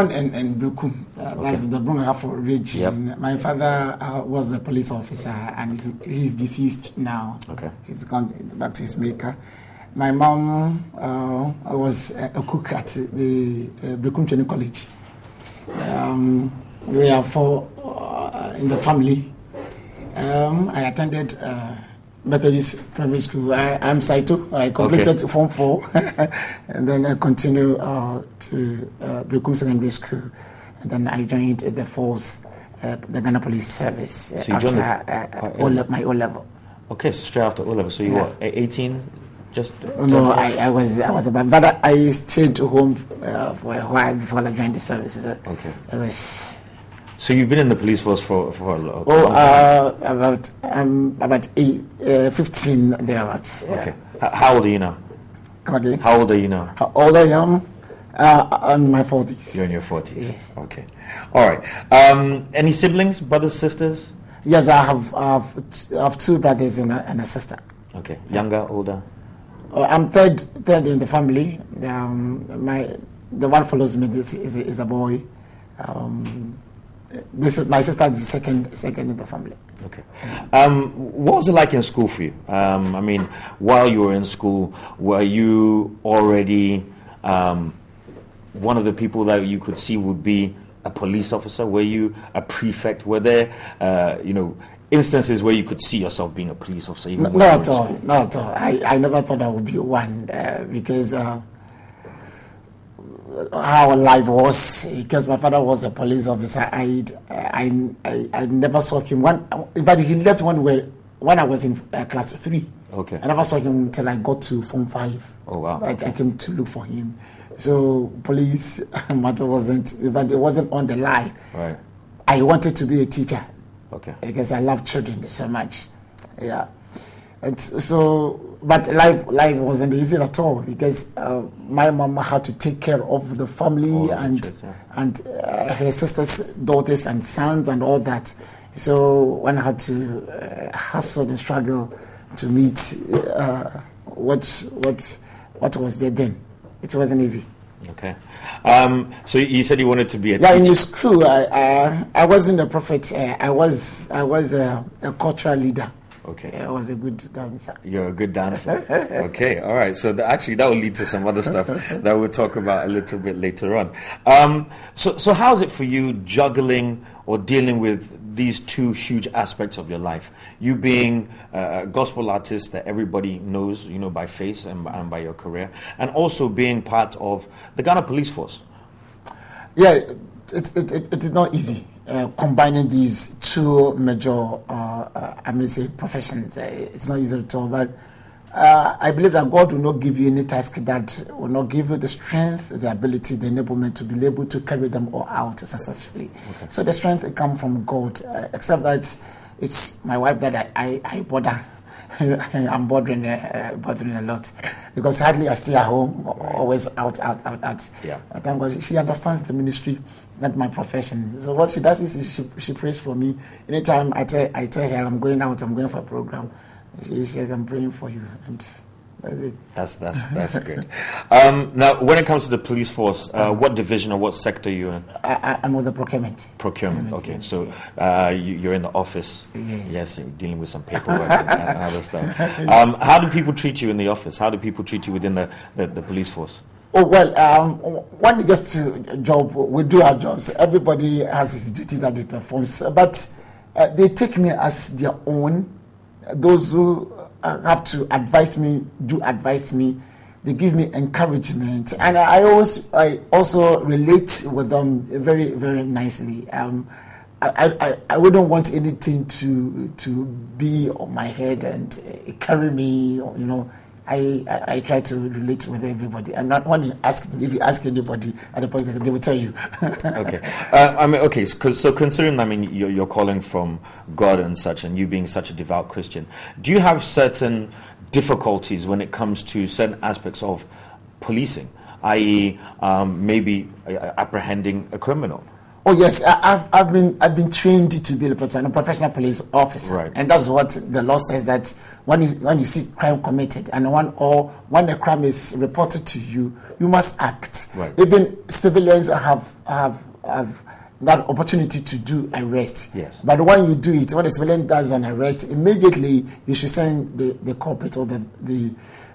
in, in Berekum, uh, Okay. that's the Brong Ahafo region. Yep. My father uh, was a police officer and he, he's deceased now. Okay. He's gone back to his maker. My mom uh, was a, a cook at the uh, Berekum Training College. Um, we are four uh, in the family. Um, I attended uh, Methodist Primary School. I, I'm Saito. I completed Form 4 and then I continue uh, to uh, Berekum Secondary School. And then I joined the force, uh, the Ghana Police Service So you after joined the- uh, uh, O my O level. Okay, so straight after O level. So you Yeah. what? 18? Just No, I, I was I was about, but I stayed home uh, for a while before I joined the services. Okay. It was So you've been in the police force for for a oh long time. uh, about um about eight, uh, fifteen thereabouts. Yeah. Okay. How old are you now? Come again. How old are you now? How old I am? Uh, I'm in my forties. You're in your 40s. Yes. Okay. All right. Um, any siblings, brothers, sisters? Yes, I have I have, I have two brothers and a, and a sister. Okay. Younger, older? Uh, I'm third third in the family. Um, my the one follows me is is, is a boy. Um, this is, my sister is the second second in the family. Okay. Um, what was it like in school for you? Um, I mean, while you were in school, were you already um, one of the people that you could see would be a police officer? Were you a prefect? Were there, uh, you know, instances where you could see yourself being a police officer? Even No, not at all. school? Not at all. I, I never thought I would be one uh, because uh, how life was. Because my father was a police officer. I I, I, I never saw him. In fact, he left when we when I was in uh, class three. Okay. I never saw him until I got to form five. Oh, wow. I, I came to look for him. So police matter wasn't. In fact, it wasn't on the line. Right. I wanted to be a teacher Okay. because I love children so much. Yeah. So, but life life wasn't easy at all because uh, my mama had to take care of the family the and kids, yeah. and uh, her sisters, daughters, and sons, and all that. So one had to uh, hustle and struggle to meet uh, what what what was there then. It wasn't easy. Okay. Um, so you said you wanted to be a Yeah, in teacher. school, I I, I wasn't a prophet. Uh, I was I was a, a cultural leader. Okay. I was a good dancer. You're a good dancer. okay, all right. So th- actually, that will lead to some other stuff that we'll talk about a little bit later on. Um, so, so how's it for you juggling or dealing with these two huge aspects of your life? You being a gospel artist that everybody knows, you know, by face and, and by your career, and also being part of the Ghana Police Force. Yeah, it, it, it, it is not easy uh, combining these two major, uh, uh, I mean, say professions. Uh, it's not easy at all. But uh, I believe that God will not give you any task that will not give you the strength, the ability, the enablement to be able to carry them all out successfully. So the strength comes from God, uh, except that it's my wife that I, I, I bother. I'm bothering, uh, bothering a lot because hardly I stay at home, always out, out, out, out. Yeah. I thank God she understands the ministry, not my profession. So what she does is she, she prays for me. Anytime I tell I tell her I'm going out, I'm going for a program, she says I'm praying for you, and that's it. That's that's that's good. Um, now, when it comes to the police force, uh, what division or what sector are you in? I, I'm with the procurement. Procurement. Okay, yes, so uh, you, you're in the office. Yes. Yes, dealing with some paperwork and, and other stuff. Um, how do people treat you in the office? How do people treat you within the, the, the police force? Oh well, um, when it gets to a job, we do our jobs. Everybody has his duty that he performs, but uh, they take me as their own. Those who uh, have to advise me do advise me. They give me encouragement, and I always I also relate with them very very nicely. Um, I, I, I wouldn't want anything to to be on my head and uh, carry me, you know. I, I, I try to relate with everybody. And not when you ask, if you ask anybody at the point, they will tell you. Okay, uh, I mean, okay. So, so considering, I mean, you're, you're calling from God and such, and you being such a devout Christian, do you have certain difficulties when it comes to certain aspects of policing, i.e., um, maybe uh, apprehending a criminal? Oh yes, I, I've, I've been I've been trained to be a professional, professional police officer, Right. and that's what the law says that when you when you see crime committed and when or when a crime is reported to you, you must act. Right. Even civilians have have have that opportunity to do arrest. Yes. But when you do it, when a civilian does an arrest, immediately you should send the, the culprit or the the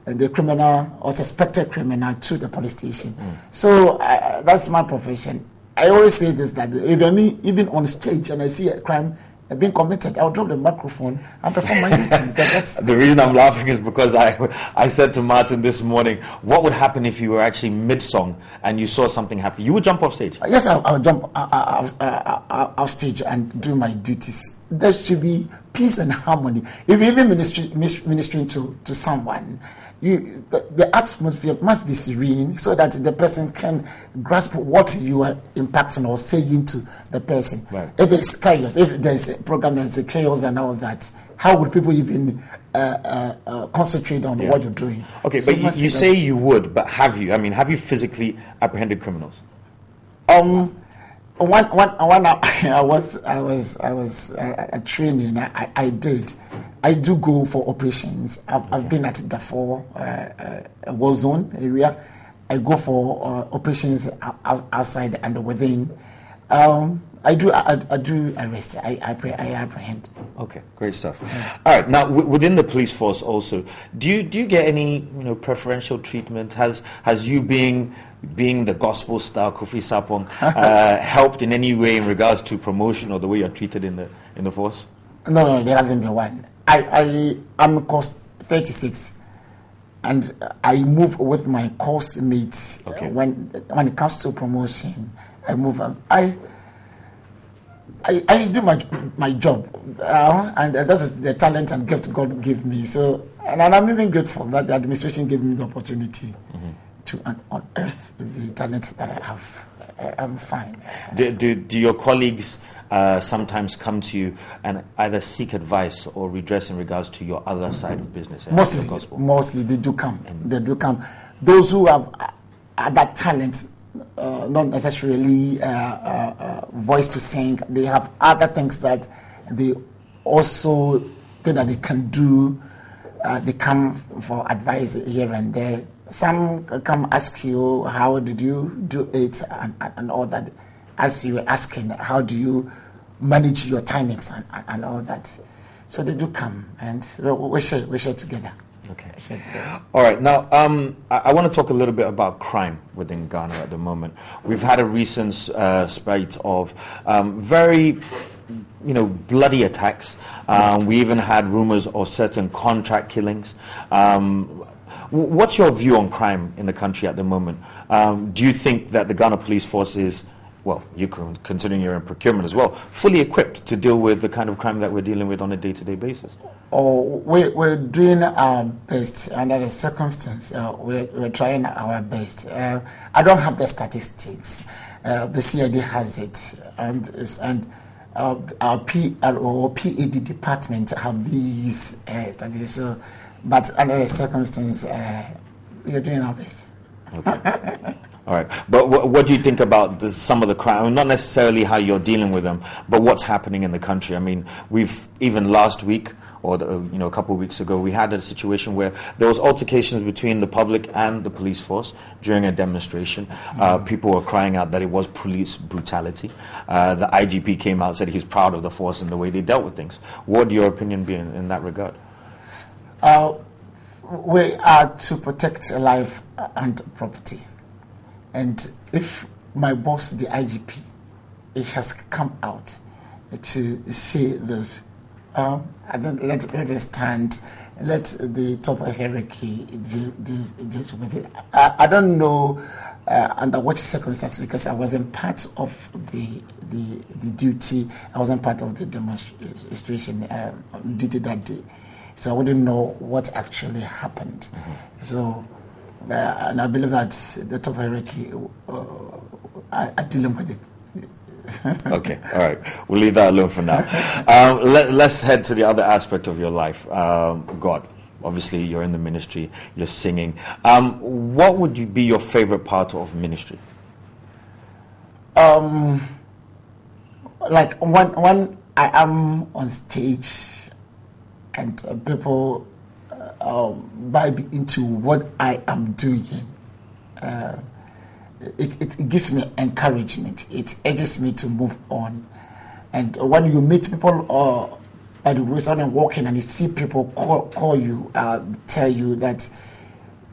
the criminal or suspected criminal to the police station. So uh, that's my profession. I always say this that even me, even on stage, and I see a crime being committed, I'll drop the microphone and perform my duty. The reason I'm laughing is because I, I said to Martin this morning, what would happen if you were actually mid song and you saw something happen? You would jump off stage. yes, I'll, I'll jump uh, uh, uh, off stage and do my duties. There should be peace and harmony. If you're even ministry, ministering to, to someone, you, the, the atmosphere must be serene so that the person can grasp what you are impacting or saying to the person. Right. If it's chaos, if there's a program that's a chaos and all that, how would people even uh, uh, uh, concentrate on Yeah. what you're doing? Okay, So but you, you say you would, but have you? I mean, have you physically apprehended criminals? Um, one, one, one I, I was, I was, I was uh, training. I, I, I did. I do go for operations. I've, I've been at Darfur, uh, uh, war zone area. I go for uh, operations ou- ou- outside and within. Um, I do, I, I do arrest. I, I, pre- I apprehend. Okay, great stuff. All right, now w- within the police force, also, do you do you get any you know preferential treatment? Has has you being being the gospel star Kofi Sarpong uh, helped in any way in regards to promotion or the way you're treated in the in the force? No, no, there hasn't been one. I, I, I'm course 36, and I move with my course mates. uh, Okay. when when it comes to promotion, I move. um, I, I, I do my my job, uh, and that is the talent and gift God gave me. So, and I'm even grateful that the administration gave me the opportunity to un- unearth the talent that I have. I'm fine. Do, do, do your colleagues uh, sometimes come to you and either seek advice or redress in regards to your other side of business? mostly the mostly they do come. They do come. Those who have uh, that talent uh, not necessarily uh, uh, uh, voice to sing they have other things that they also think that they can do uh, they come for advice here and there. Some come ask you how did you do it? and, and, and all that as you were asking how do you manage your timings and, and, and all that so they do come and we- we share, we share together. Okay. Share together. All right. Now, um, I, I want to talk a little bit about crime within Ghana at the moment. We've had a recent uh, spate of um, very, you know, bloody attacks. Um, we even had rumors of certain contract killings. Um, what's your view on crime in the country at the moment? Um, do you think that the Ghana Police Force is well, you can, considering you're in procurement as well, fully equipped to deal with the kind of crime that we're dealing with on a day-to-day basis. Or we, we're doing our best under the circumstance. Uh, we're, we're trying our best. Uh, I don't have the statistics. Uh, the CID has it, and and uh, our PRO PAD department have these uh, statistics. So, but under the circumstance, uh, we're doing our best. All right, but wh- what do you think about the, some of the crime? Mean, Not necessarily how you're dealing with them, but what's happening in the country. I mean, we've even last week or the, you know a couple of weeks ago, we had a situation where there was altercations between the public and the police force during a demonstration. Uh, people were crying out that it was police brutality. Uh, the IGP came out and said he's proud of the force and the way they dealt with things. What would your opinion be in, in that regard? Uh, we are to protect life and property. And if my boss, the IGP, it has come out to say this, um, I don't let, let it stand. Let the top hierarchy deal, with it. I, I don't know uh, under what circumstances because I wasn't part of the the, the duty. I wasn't part of the demonstration um, duty that day, so I wouldn't know what actually happened. So, uh, and I believe that the top hierarchy uh, are, are dealing with it. Okay, all right. We'll leave that alone for now. Um, let, us head to the other aspect of your life um, God. Obviously, you're in the ministry, you're singing. Um, what would you be your favorite part of ministry? um like when when I am on stage and uh, people um, vibe into what I am doing. Uh, it, it, gives me encouragement. It urges me to move on. And when you meet people uh, by the roadside and walking and you see people call, call you, uh, tell you that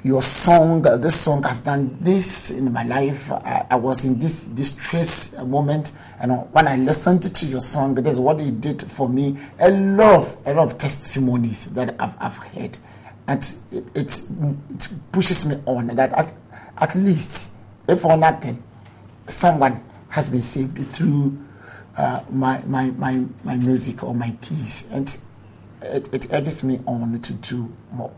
your song, this song has done this in my life. I, I, was in this distress moment, and when I listened to your song, that's what it did for me. A lot a lot of testimonies that I've, I've heard, and it, it, it pushes me on that at, at least, if for nothing, someone has been saved through uh, my, my my my music or my piece, and it, it urges me on to do more.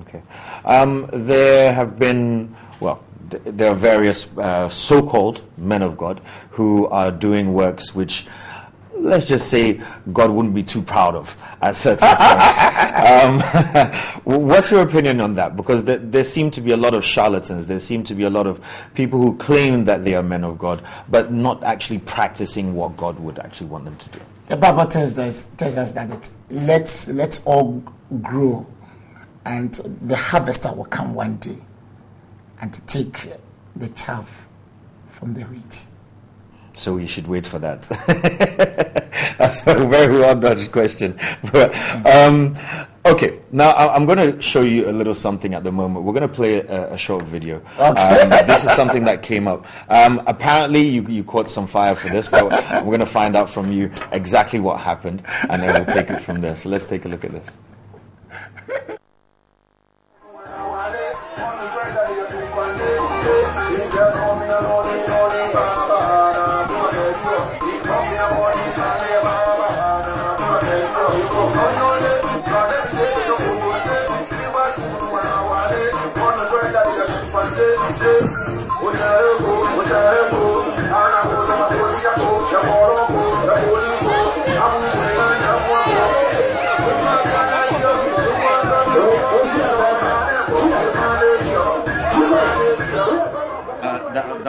Okay. Um, there have been, well, th- there are various uh, so called men of God who are doing works which, let's just say, God wouldn't be too proud of at certain times. um, what's your opinion on that? Because th- there seem to be a lot of charlatans, there seem to be a lot of people who claim that they are men of God, but not actually practicing what God would actually want them to do. The Bible tells us, tells us that it, let's, let's all grow and the harvester will come one day and take the chaff from the wheat. So we should wait for that. That's a very well dodged question. But, um, okay, now I'm going to show you a little something at the moment. We're going to play a, a short video. Okay. Um, this is something that came up. Um, apparently, you, you caught some fire for this, but we're going to find out from you exactly what happened, and then we'll take it from there. So let's take a look at this.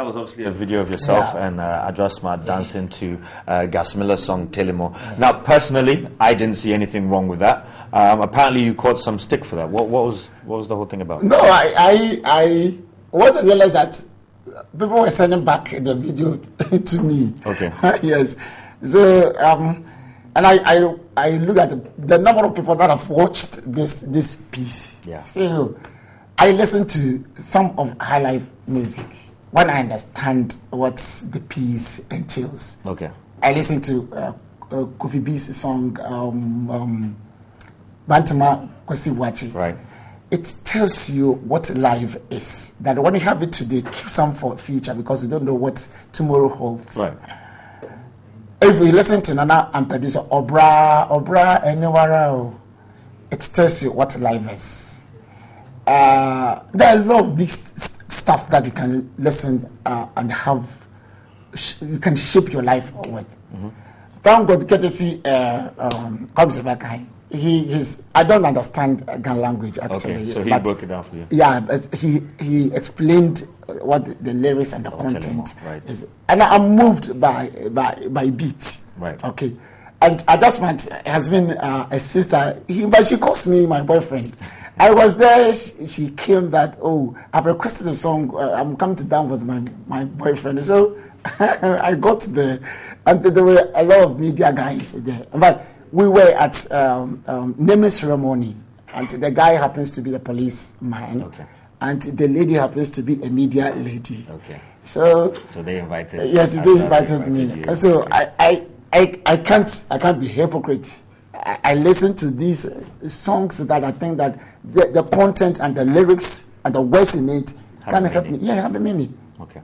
That was obviously a video of yourself yeah. and uh, Adjustma dancing to uh, Gasmilla's song Telemo. Yeah. Now, personally, I didn't see anything wrong with that. Um, apparently, you caught some stick for that. What, what, was what was the whole thing about? No, I I, I what I realized that people were sending back the video to me. Okay. yes. So um, and I, I I look at the, the, number of people that have watched this this piece. Yeah. So I listen to some of high life music when I understand what the piece entails. Okay. I listen to uh, uh, Kofi B's song um, um, Bantama Kwesi Right. It tells you what life is. That when you have it today, keep some for future because you don't know what tomorrow holds. Right. If you listen to Nana and producer Obra, Obra, Anywara, it tells you what life is. Uh, there are a lot of these stuff that you can listen uh, and have, sh- you can shape your life with. Mm-hmm. Thank God, get to see uh, um, he is I don't understand Ghana language actually. Okay, so he broke it down for you. Yeah, but he he explained what the, the lyrics and the oh, content right. is, and I'm moved by by by beats. Right. Okay. And Adjustment has been uh, a sister, he, but she calls me my boyfriend. I was there. She, she, came that, oh, I've requested a song. Uh, I'm coming to down with my, my boyfriend. So I got there. And there were a lot of media guys there. But we were at um, um, naming ceremony. And the guy happens to be a policeman. Okay. And the lady happens to be a media lady. Okay. So, so they invited. Yes, they invited, invited me. You. So okay. I, I, I, I can't I can't be hypocrite. I, I listen to these songs that I think that the, the content and the lyrics and the words in it can help me. Yeah, have a meaning. Okay.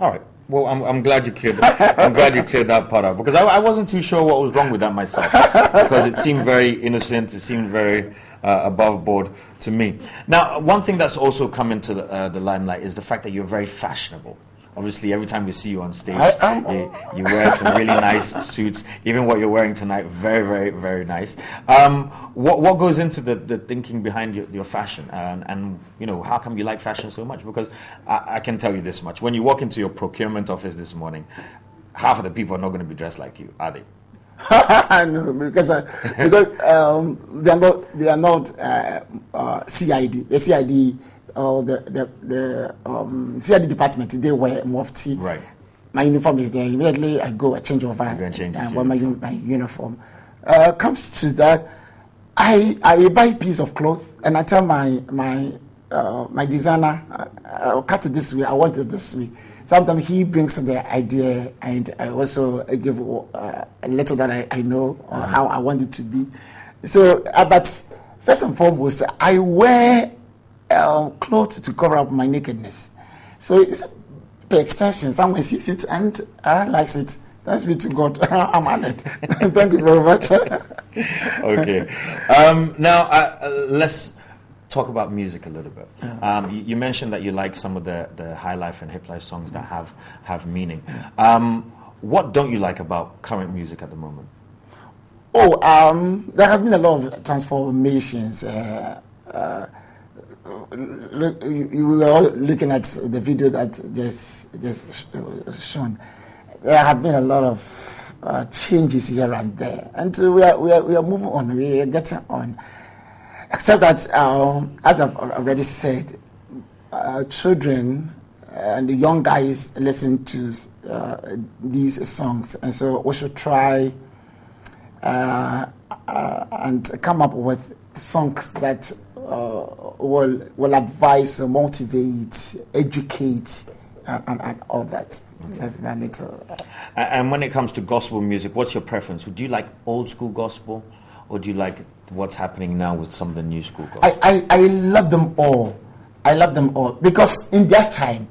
All right. Well, I'm, I'm glad you cleared. I'm glad you cleared that part up because I, I wasn't too sure what was wrong with that myself because it seemed very innocent. It seemed very uh, above board to me. Now, one thing that's also come into the, uh, the limelight is the fact that you're very fashionable. Obviously, every time we see you on stage, you, you, wear some really nice suits. Even what you're wearing tonight, very, very, very nice. Um, what what goes into the, the thinking behind your, your fashion, and, and you know how come you like fashion so much? Because I, I can tell you this much: when you walk into your procurement office this morning, half of the people are not going to be dressed like you, are they? no, because uh, because um, they are not they are not uh, uh, CID. The CID or the the, the um, CID department they wear mufti. Right. My uniform is there. Immediately I go, I change over, and change to wear my, my uniform. Uh, comes to that, I I buy a piece of cloth and I tell my my uh, my designer, uh, I'll cut it this way. I want it this way. Sometimes he brings the idea, and I also give uh, a little that I, I know or how I want it to be. So, uh, but first and foremost, I wear um, clothes to cover up my nakedness. So it's by extension. Someone sees it and uh, likes it. Thanks be to God. I'm honored. Thank you very much. okay. Um, now, uh, uh, let's talk about music a little bit. Um, you, you mentioned that you like some of the, the high life and hip life songs that have, have meaning. Um, what don't you like about current music at the moment? Oh, um, there have been a lot of transformations. Uh, uh, look, you you were all looking at the video that just just shown. There have been a lot of uh, changes here and there, and uh, we are, we are we are moving on. We are getting on. Except that, um, as I've already said, uh, children and the young guys listen to uh, these songs, and so we should try uh, uh, and come up with songs that uh, will will advise, uh, motivate, educate, uh, and, and all that. That's my little. Uh, And when it comes to gospel music, what's your preference? Do you like old school gospel, or do you like what's happening now with some of the new school gospel? I, I, I love them all. I love them all because in that time,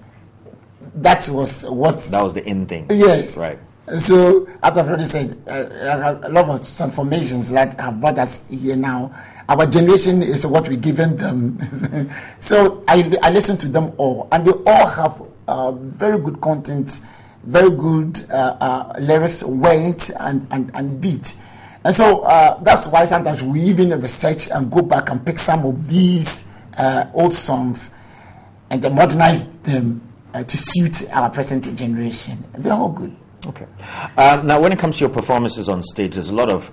that was what. that was the in thing. Yes. Right. So, as I've already said, uh, a lot of transformations that have brought us here now. Our generation is what we've given them. so, I, I listen to them all, and they all have uh, very good content, very good uh, uh, lyrics, weight, and, and, and beat. And so, uh, that's why sometimes we even research and go back and pick some of these uh, old songs and modernize them uh, to suit our present generation. They're all good. Okay. Uh, now, when it comes to your performances on stage, there's a lot of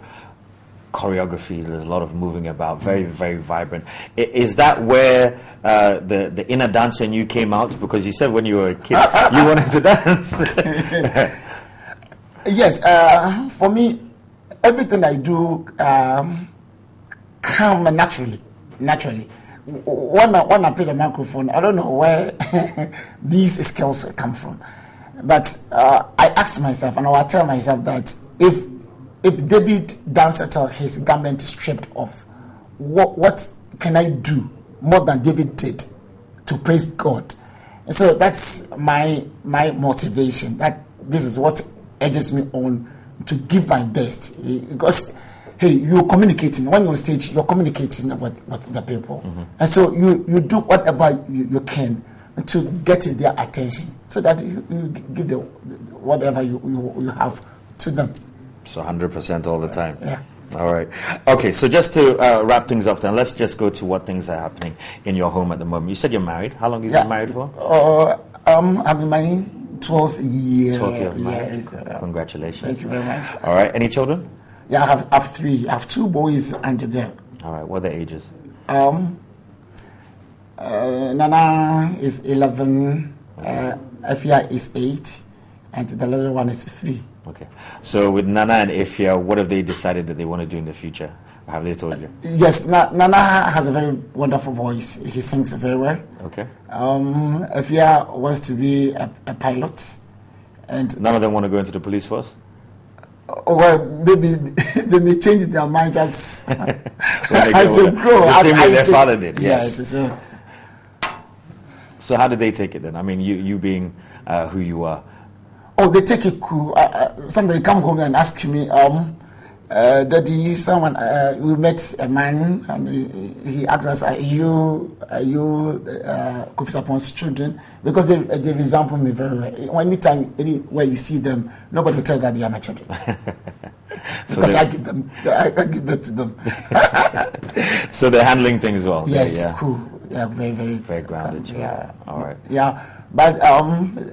choreography. There's a lot of moving about. Very, very vibrant. I- Is that where uh, the the inner dancer in you came out? Because you said when you were a kid you wanted to dance. Yes, uh, for me, everything I do um, come naturally. Naturally, when I, when I play the microphone, I don't know where these skills come from, but uh, I ask myself, and I will tell myself that if if David danced till his garment stripped off, what what can I do more than David did to praise God? And so that's my my motivation. That this is what urges me on to give my best because hey you're communicating when you're on stage you're communicating with, with the people and so you you do whatever you, you can to get their attention so that you, you give them whatever you, you, you have to them so 100% all the time. Yeah. All right. Okay, so just to uh, wrap things up, then let's just go to what things are happening in your home at the moment. You said you're married. How long have you Yeah. been married for? uh, um i'm in my 12th year 12 years married. yes, Congratulations. thank you very much All right. Any children? yeah i have, I have three i have two boys and a girl All right. What are the ages? Um, uh, Nana is 11, uh, Afia is 8, and the little one is 3. Okay. So with Nana and Afia, what have they decided that they want to do in the future? Have they told you? Yes, Na- Nana has a very wonderful voice. He sings very well. Okay. Um, Afia wants to be a, a pilot. And, None of them want to go into the police force? uh, well, maybe they may change their minds as, they as grow they grow. The as same I their father did, yes. Yes, so, So how did they take it then? I mean, you, you being uh, who you are. Oh, they take it cool. Uh, sometimes they come home and ask me, um, uh, Daddy, someone, uh, we met a man and he, he asked us, Are you, are you uh, Kofi children? Because they, they resemble me very well. Anytime, anywhere you see them, nobody will tell that they are my children. So because I give them, I, I give them to them. So they're handling things well. Yes, yeah. cool. They are very, very, Very grounded. Yeah. All right. Yeah, but um,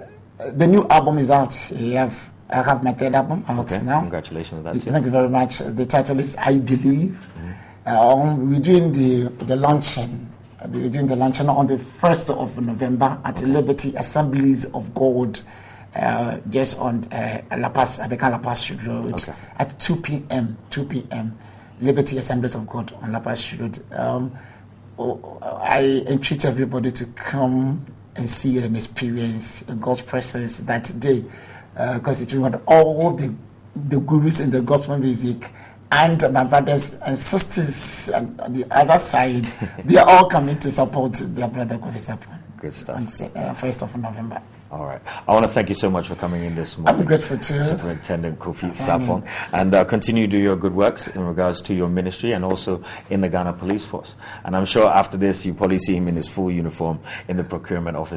the new album is out. We have I have my third album out Okay, now. congratulations on that too. Thank you very much. The title is I Believe. Um, we're doing the, the launching. We're doing the launching on the 1st of November at Liberty Assemblies of God, uh, just on uh, La Paz, Abeka La Paz Road, Okay. at 2 p.m. 2 p.m. Liberty Assemblies of God on La Paz Road. Um, I entreat everybody to come and see and experience God's presence that day because it will want all the, the gurus in the gospel music and my brothers and sisters on on the other side, they are all coming to support their brother Kofi Sarpong Good stuff. on uh, 1st of November. All right. I want to thank you so much for coming in this morning. I'm grateful too. Superintendent Kofi Sarpong, and uh, continue to do your good works in regards to your ministry and also in the Ghana Police Force. And I'm sure after this, you probably see him in his full uniform in the procurement office.